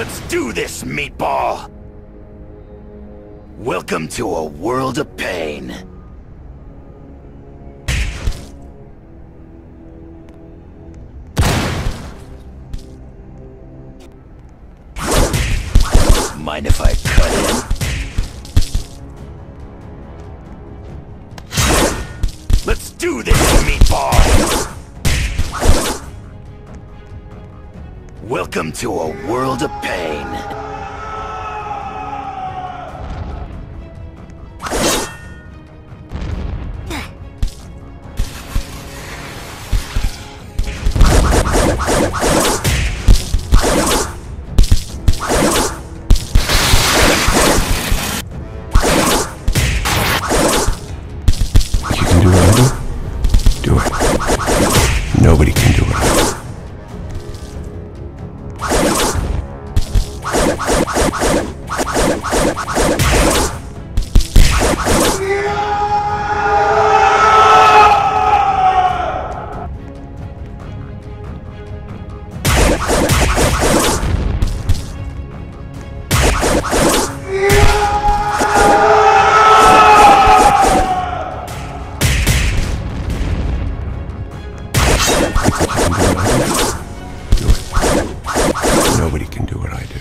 Let's do this, meatball! Welcome to a world of pain. Mind if I cut in? Let's do this, meatball! Welcome to a world of pain. Do what I do? It. Nobody can do what Nobody can do what I do.